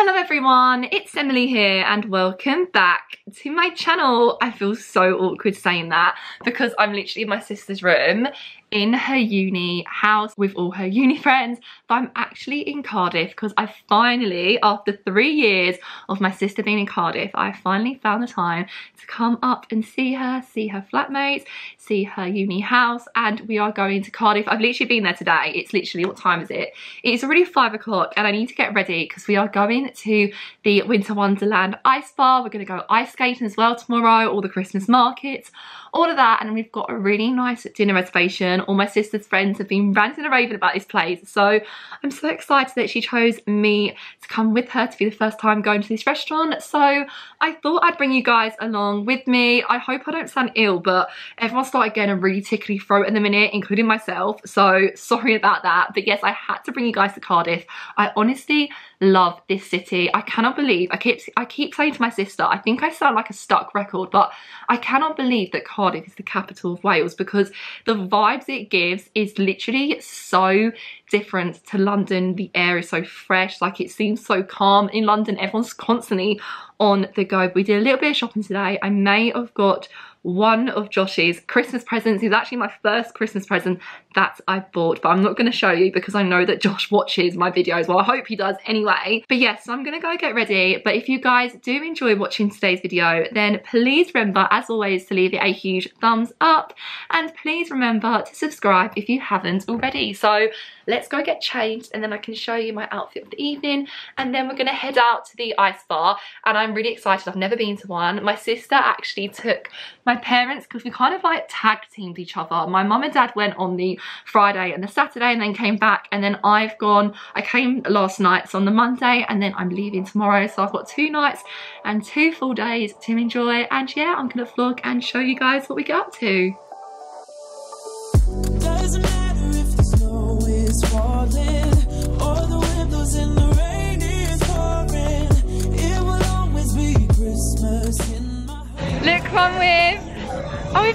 Hello everyone, it's Emily here and welcome back to my channel. I feel so awkward saying that because I'm literally in my sister's room in her uni house with all her uni friends but I'm actually in Cardiff because I finally after three years of my sister being in Cardiff I finally found the time to come up and see her see her flatmates see her uni house and we are going to Cardiff. I've literally been there today. It's literally what time is it? It's already five o'clock and I need to get ready because we are going to the Winter Wonderland ice bar. We're going to go ice skating as well tomorrow all the Christmas markets all of that and we've got a really nice dinner reservation all my sister's friends have been ranting and raving about this place. So I'm so excited that she chose me to come with her to be the first time going to this restaurant. So I thought I'd bring you guys along with me. I hope I don't sound ill but everyone started getting a really tickly throat in the minute including myself. So sorry about that. But yes I had to bring you guys to Cardiff. I honestly love this city. I cannot believe I keep I keep saying to my sister I think I sound like a stuck record but I cannot believe that Cardiff is the capital of Wales because the vibes it gives is literally so different to London. The air is so fresh, like it seems so calm in London. Everyone's constantly on the go. We did a little bit of shopping today. I may have got one of Josh's Christmas presents. It's actually my first Christmas present that I bought, but I'm not going to show you because I know that Josh watches my videos. Well, I hope he does anyway. But yes, so I'm going to go get ready. But if you guys do enjoy watching today's video, then please remember, as always, to leave it a huge thumbs up. And please remember to subscribe if you haven't already. So let's go get changed and then I can show you my outfit of the evening. And then we're going to head out to the ice bar. And I'm really excited. I've never been to one. My sister actually took my parents because we kind of like tag teamed each other. My mum and dad went on the Friday and the Saturday and then came back and then I've gone, I came last night so on the Monday and then I'm leaving tomorrow so I've got two nights and two full days to enjoy and yeah I'm gonna vlog and show you guys what we get up to.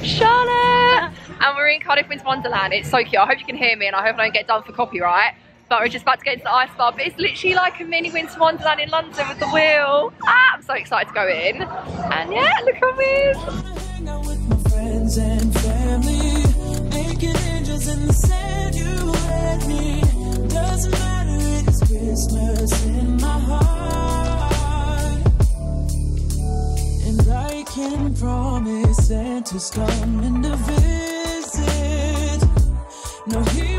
Charlotte and we're in Cardiff Winter Wonderland. It's so cute. I hope you can hear me and I hope I don't get done for copyright. But we're just about to get into the ice bar. But it's literally like a mini Winter Wonderland in London with the wheel. Ah, I'm so excited to go in. And yeah, look at me. Can promise Santa's coming to visit. No, he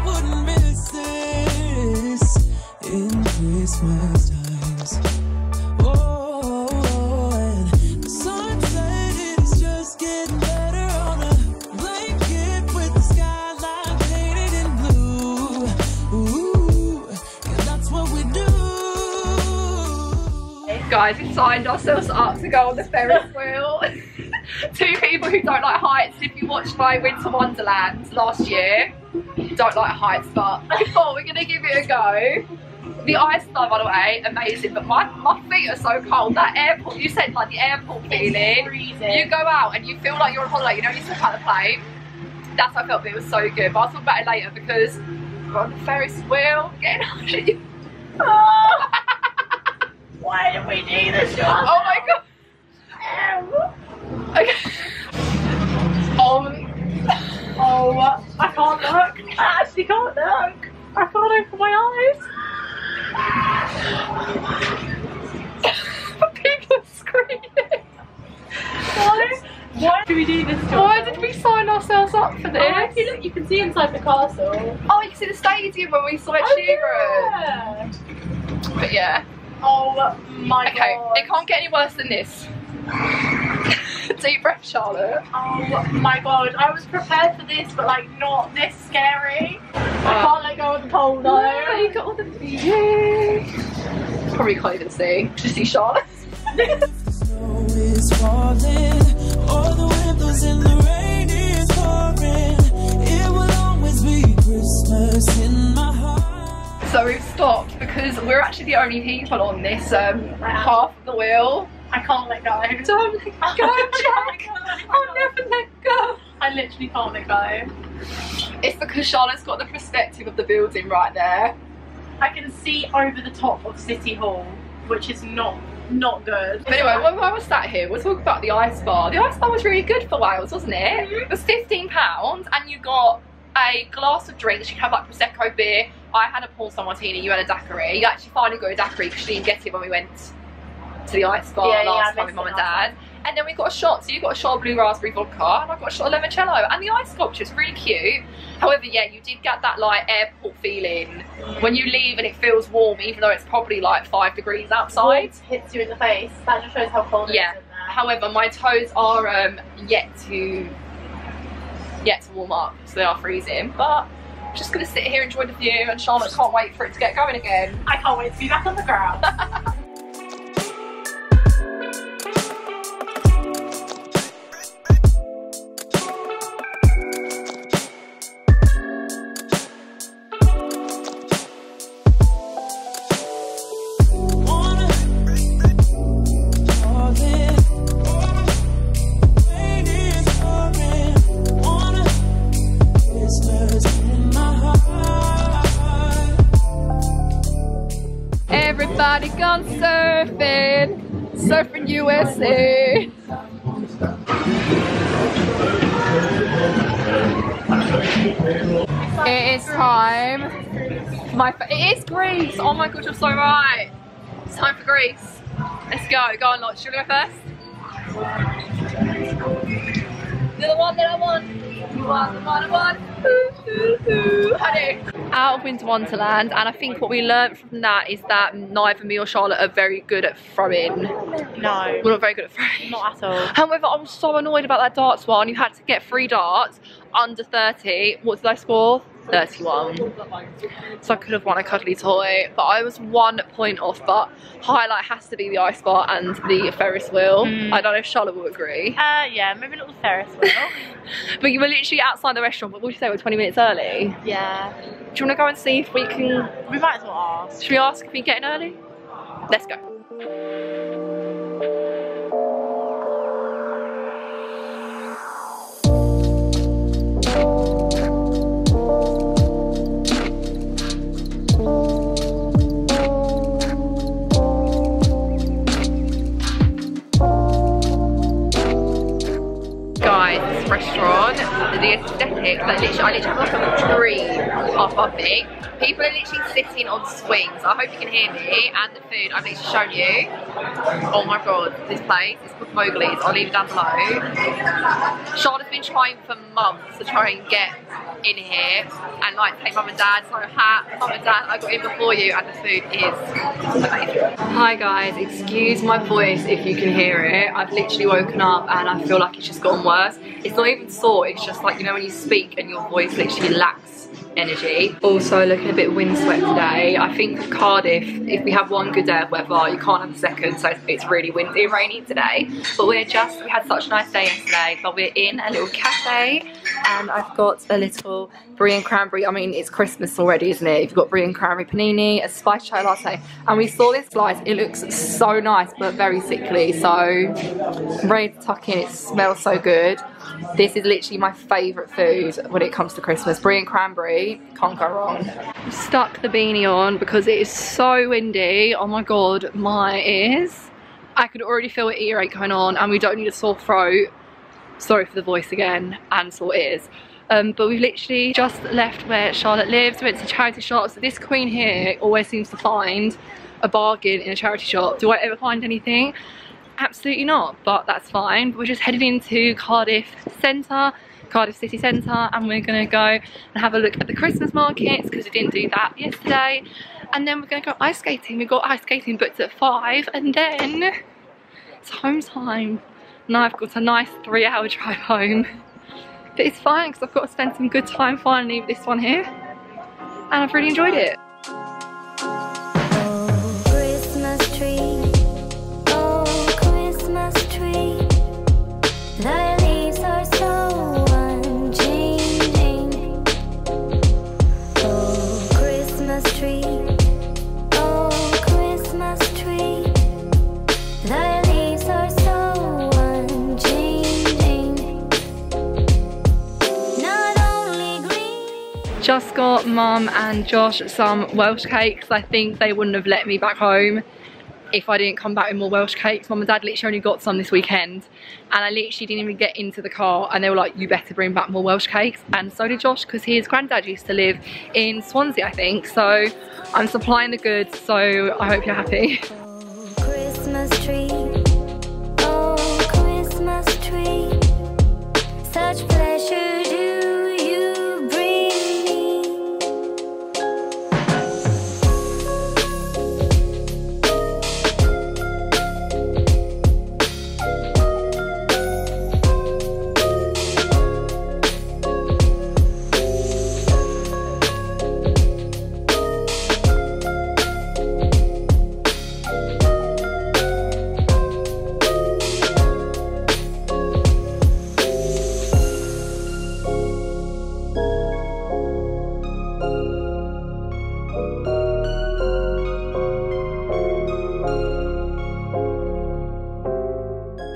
Guys, we signed ourselves up to go on the Ferris wheel. Two people who don't like heights. If you watched my Winter Wonderland last year, don't like heights, but I thought we're gonna give it a go. The ice though, by the way, amazing, but my, my feet are so cold. That airport, you said like the airport feeling. You go out and you feel like you're on holiday, you know, you step out the plane. That's how I felt, but it was so good. But I'll talk about it later because we're on the Ferris wheel, getting on. Why did we do this? Oh my god. Okay. Oh, oh, I can't look. I actually can't look. I can't open my eyes. People are screaming. Why? Why do we do this? Why did we sign ourselves up for oh, this? Oh, you, look, you can see inside the castle. Oh, you can see the stadium when we saw oh, it oh, yeah. But yeah. Oh my okay, god. it can't get any worse than this. Deep breath, Charlotte. Oh my god, I was prepared for this, but like not this scary. Uh, I can't let go of the pole though. No, you got all the views. Probably can't even see. Just see Charlotte. Snow is falling, all the windows in the rain is pouring. It will always be Christmas in my heart. So we've stopped because we're actually the only people on this um, half of the wheel. I can't let go. Don't let go, Jack. I'll never let go. I literally can't let go. It's because Charlotte's got the perspective of the building right there. I can see over the top of City Hall. which is not not good. But anyway, while I was sat here, we'll talk about the ice bar. The ice bar was really good for Wales, wasn't it? It was £15 and you got a glass of drinks. You can have like Prosecco beer. I had a Pornstar Martini, you had a daiquiri. You actually finally got a daiquiri because you didn't get it when we went to the ice bar Yeah, yeah, last time with mum and dad. And then we got a shot. So you got a shot of blue raspberry vodka and I got a shot of limoncello. And the ice sculpture is really cute. However, yeah, you did get that like airport feeling when you leave and it feels warm, even though it's probably like five degrees outside. Hits you in the face. That just shows how cold Yeah. it is. However, my toes are um, yet to yet to warm up, so they are freezing. But I'm just gonna sit here and enjoy the view, and Charlotte can't wait for it to get going again. I can't wait to be back on the ground. Everybody gone surfing, surfing USA. It is time. My it is Grease. Oh my god, you're so right. It's time for Grease. Let's go. Go on, Lodge. Should we go first? You're the one that I want. You are the one I want. Out of Winter Wonderland, and I think what we learned from that is that neither me or Charlotte are very good at throwing. no, We're not very good at throwing. not at all. However, I'm so annoyed about that darts one. You had to get three darts under 30. What did I score? 31. So I could have won a cuddly toy, but I was one point off. But highlight has to be the ice bar and the Ferris wheel. Mm. I don't know if Charlotte will agree. Uh, yeah, maybe a little Ferris wheel. But you were literally outside the restaurant. But what would you say? We're 20 minutes early. yeah, Do you want to go and see if we can? we might as well ask. Should we ask if we get in early? Let's go. Restaurant, the aesthetic, like literally, I literally have like a dream of me. People are literally sitting on swings. I hope you can hear me. And the food I've literally shown you. Oh my god, this place is called Mowgli's. I'll leave it down below. Charlotte's been trying for months to try and get in here and like take mum and dad. So hat, mum and dad, I got in before you and the food is amazing. Hi guys, excuse my voice if you can hear it. I've literally woken up and I feel like it's just gotten worse. It's not even sore, it's just like, you know when you speak and your voice literally lacks energy. Also looking a bit windswept today. I think Cardiff, if we have one good day of weather, you can't have a second, so it's really windy and rainy today. But we're just, we had such a nice day yesterday, but we're in a little cafe and I've got a little brie and cranberry. I mean, it's Christmas already, isn't it? You've got brie and cranberry panini, a spice chai latte, and we saw this slice. It looks so nice, but very sickly. So ready to tuck in. It smells so good. This is literally my favourite food when it comes to Christmas. Brie and cranberry, can't go wrong. Stuck the beanie on because it is so windy. Oh my god, my ears. I could already feel an earache going on and we don't need a sore throat. Sorry for the voice again and sore ears. Um, but we've literally just left where Charlotte lives. We went to charity shops. This queen here always seems to find a bargain in a charity shop. Do I ever find anything? Absolutely not, but that's fine. We're just headed into Cardiff Centre, Cardiff City Centre, and we're gonna go and have a look at the Christmas markets because we didn't do that yesterday. And then we're gonna go ice skating. We've got ice skating booked at five, and then it's home time. Now I've got a nice three hour drive home. But it's fine because I've got to spend some good time finally with this one here. And I've really enjoyed it. Mum and Josh some Welsh cakes. I think they wouldn't have let me back home if I didn't come back with more Welsh cakes. Mum and Dad literally only got some this weekend and I literally didn't even get into the car and they were like, you better bring back more Welsh cakes. And so did Josh because his granddad used to live in Swansea, I think. So I'm supplying the goods, so I hope you're happy.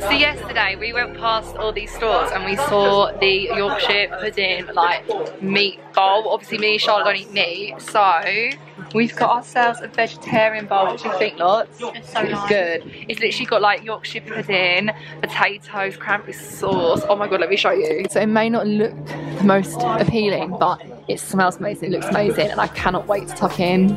So yesterday we went past all these stores and we saw the Yorkshire pudding like meat bowl. Obviously me and Charlotte don't eat meat, so we've got ourselves a vegetarian bowl. What do you think, lots? It's so nice. Good. It's literally got like Yorkshire pudding, potatoes, cranberry sauce. Oh my god, let me show you. So it may not look the most appealing, but it smells amazing, it looks amazing, and I cannot wait to tuck in.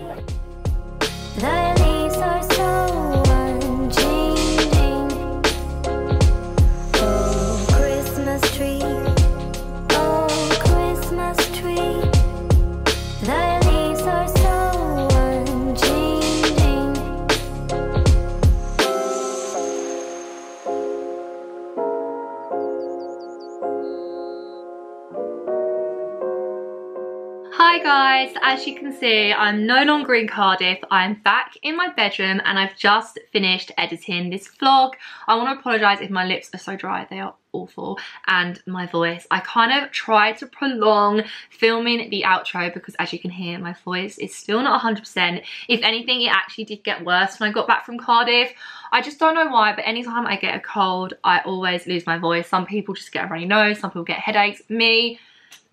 Guys, as you can see I'm no longer in Cardiff, I'm back in my bedroom and I've just finished editing this vlog. I want to apologise if my lips are so dry, they are awful, and my voice. I kind of tried to prolong filming the outro because as you can hear my voice is still not 100%. If anything it actually did get worse when I got back from Cardiff. I just don't know why but anytime I get a cold I always lose my voice. Some people just get a runny nose, some people get headaches. Me,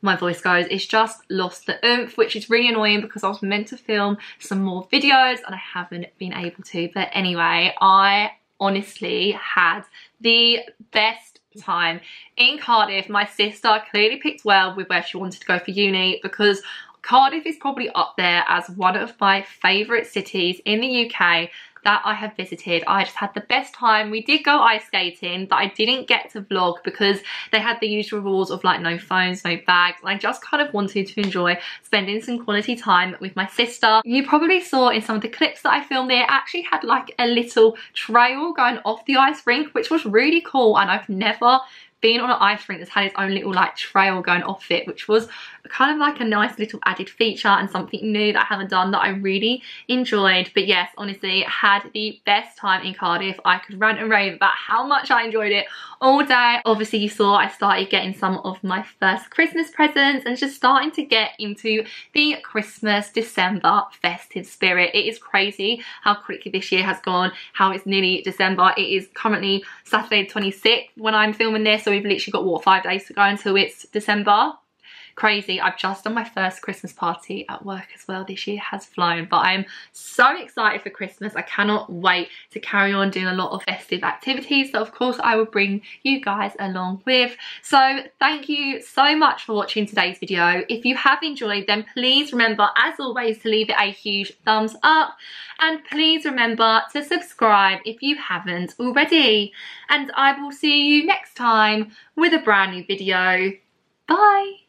my voice goes. It's just lost the oomph, which is really annoying because I was meant to film some more videos and I haven't been able to. But anyway, I honestly had the best time in Cardiff. My sister clearly picked well with where she wanted to go for uni because Cardiff is probably up there as one of my favourite cities in the UK that I have visited. I just had the best time. We did go ice skating, but I didn't get to vlog because they had the usual rules of like no phones, no bags. And I just kind of wanted to enjoy spending some quality time with my sister. You probably saw in some of the clips that I filmed there, actually had like a little trail going off the ice rink, which was really cool. And I've never been on an ice rink that's had its own little like trail going off it which was kind of like a nice little added feature and something new that I haven't done that I really enjoyed. But yes honestly had the best time in Cardiff. I could rant and rave about how much I enjoyed it all day. Obviously you saw I started getting some of my first Christmas presents and just starting to get into the Christmas December festive spirit. It is crazy how quickly this year has gone how it's nearly December. It is currently Saturday 26th when I'm filming this so we've literally got what five days to go until it's December crazy. I've just done my first christmas party at work as well. This year has flown but i'm so excited for christmas. I cannot wait to carry on doing a lot of festive activities that of course i will bring you guys along with. So thank you so much for watching today's video. If you have enjoyed then please remember as always to leave it a huge thumbs up. And please remember to subscribe if you haven't already. And i will see you next time with a brand new video. Bye